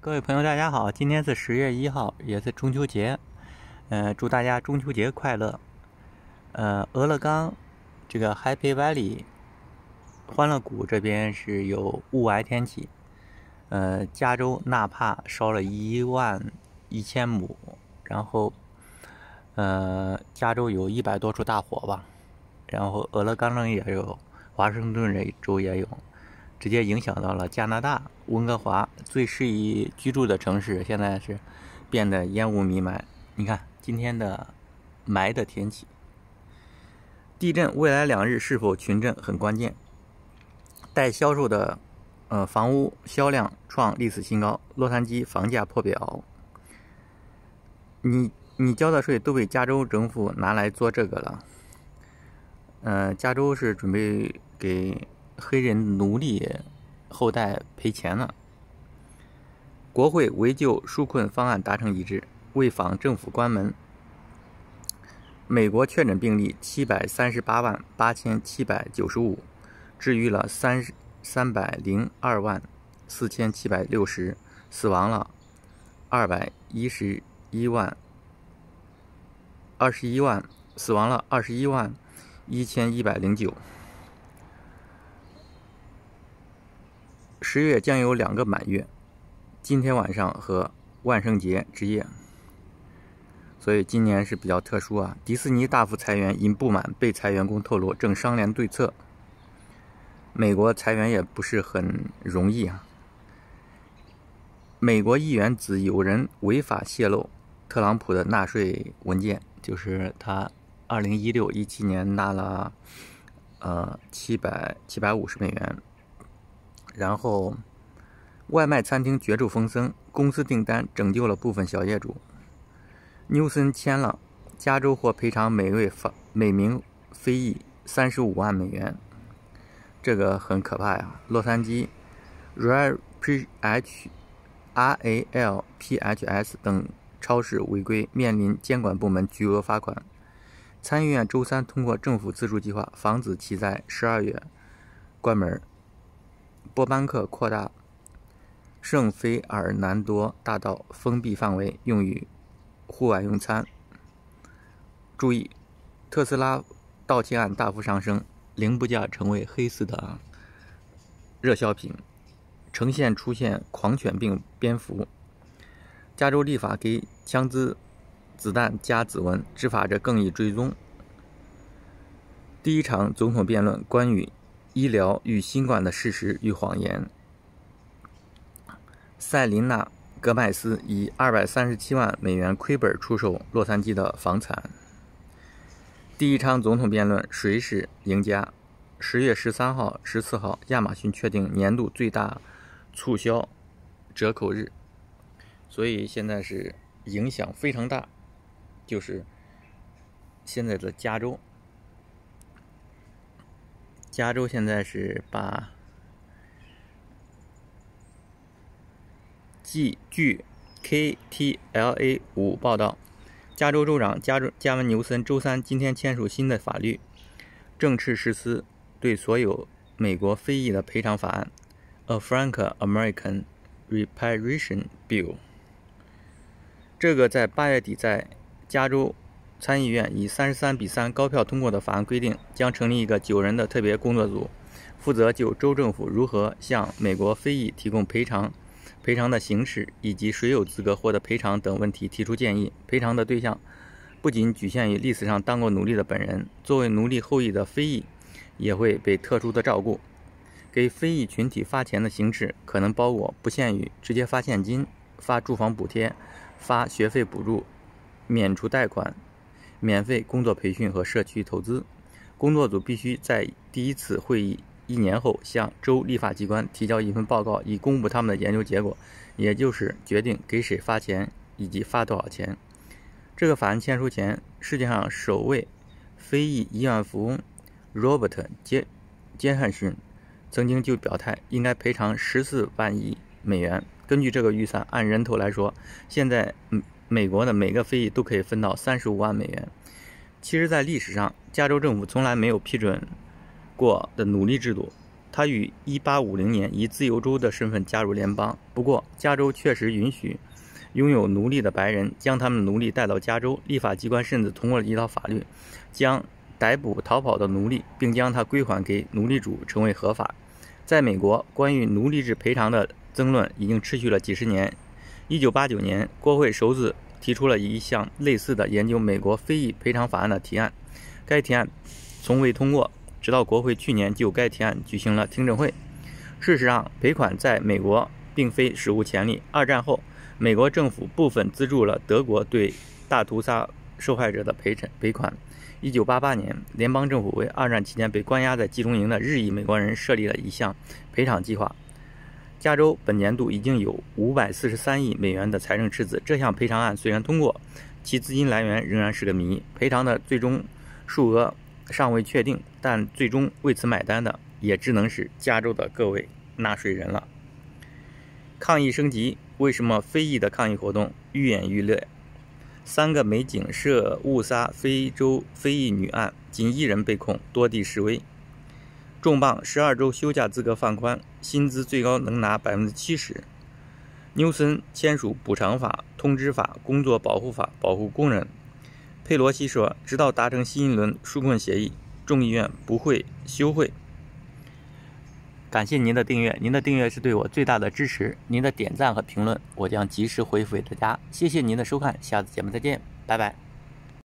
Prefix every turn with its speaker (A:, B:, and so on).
A: 各位朋友，大家好！今天是十月一号，也是中秋节。呃，祝大家中秋节快乐。呃，俄勒冈这个 Happy Valley 欢乐谷这边是有雾霾天气。呃，加州纳帕烧了一万一千亩，然后呃，加州有一百多处大火吧。然后俄勒冈那也有，华盛顿这州也有。直接影响到了加拿大温哥华最适宜居住的城市，现在是变得烟雾弥漫。你看今天的霾的天气，地震未来两日是否群震很关键。待销售的呃房屋销量创历史新高，洛杉矶房价破表。你你交的税都被加州政府拿来做这个了。呃，加州是准备给。黑人奴隶后代赔钱了。国会为救纾困方案达成一致，为防政府关门。美国确诊病例七百三十八万八千七百九十五，治愈了三三百零二万四千七百六十，死亡了二百一十一万二十一万，死亡了二十一万一千一百零九。十月将有两个满月，今天晚上和万圣节之夜，所以今年是比较特殊啊。迪士尼大幅裁员，因不满被裁员工透露正商量对策。美国裁员也不是很容易啊。美国议员指有人违法泄露特朗普的纳税文件，就是他二零一六一七年纳了呃七百七百五十美元。然后，外卖餐厅绝处逢生，公司订单拯救了部分小业主。纽森签了，加州或赔偿每位法每名非裔三十五万美元，这个很可怕呀。洛杉矶，R P H R A L P H S 等超市违规，面临监管部门巨额罚款。参议院周三通过政府资助计划，防止其在十二月关门。波班克扩大圣菲尔南多大道封闭范围，用于户外用餐。注意，特斯拉盗窃案大幅上升，零部件成为黑色的热销品。呈现出现狂犬病蝙蝠。加州立法给枪支子弹加指纹，执法者更易追踪。第一场总统辩论关于。医疗与新冠的事实与谎言。塞琳娜·戈麦斯以二百三十七万美元亏本出售洛杉矶的房产。第一场总统辩论，谁是赢家？十月十三号、十四号，亚马逊确定年度最大促销折扣日，所以现在是影响非常大，就是现在的加州。加州现在是把据据 KTLA 五报道，加州州长加州加文纽森周三今天签署新的法律，正式实施对所有美国非裔的赔偿法案，A Frank American Reparation Bill。这个在八月底在加州。参议院以三十三比三高票通过的法案规定，将成立一个九人的特别工作组，负责就州政府如何向美国非裔提供赔偿、赔偿的形式以及谁有资格获得赔偿等问题提出建议。赔偿的对象不仅局限于历史上当过奴隶的本人，作为奴隶后裔的非裔也会被特殊的照顾。给非裔群体发钱的形式可能包括不限于直接发现金、发住房补贴、发学费补助、免除贷款。免费工作培训和社区投资，工作组必须在第一次会议一年后向州立法机关提交一份报告，以公布他们的研究结果，也就是决定给谁发钱以及发多少钱。这个法案签署前，世界上首位非裔亿万富翁 Robert 杰杰汉逊曾经就表态，应该赔偿十四万亿美元。根据这个预算，按人头来说，现在嗯。美国的每个非裔都可以分到三十五万美元。其实，在历史上，加州政府从来没有批准过的奴隶制度，他于1850年以自由州的身份加入联邦。不过，加州确实允许拥有奴隶的白人将他们奴隶带到加州。立法机关甚至通过了一套法律，将逮捕逃跑的奴隶并将他归还给奴隶主成为合法。在美国，关于奴隶制赔偿的争论已经持续了几十年。1989年，国会首次提出了一项类似的研究美国非裔赔偿法案的提案，该提案从未通过，直到国会去年就该提案举行了听证会。事实上，赔款在美国并非史无前例。二战后，美国政府部分资助了德国对大屠杀受害者的赔偿赔款。1988年，联邦政府为二战期间被关押在集中营的日裔美国人设立了一项赔偿计划。加州本年度已经有543亿美元的财政赤字。这项赔偿案虽然通过，其资金来源仍然是个谜。赔偿的最终数额尚未确定，但最终为此买单的也只能是加州的各位纳税人了。抗议升级，为什么非裔的抗议活动愈演愈烈？三个美警涉误杀非洲非裔女案，仅一人被控，多地示威。重磅：十二周休假资格放宽，薪资最高能拿百分之七十。纽森签署补偿法、通知法、工作保护法，保护工人。佩洛西说，直到达成新一轮纾困协议，众议院不会休会。感谢您的订阅，您的订阅是对我最大的支持。您的点赞和评论，我将及时回复给大家。谢谢您的收看，下次节目再见，拜拜。